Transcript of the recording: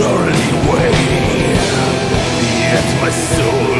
gnarly way. Yet my soul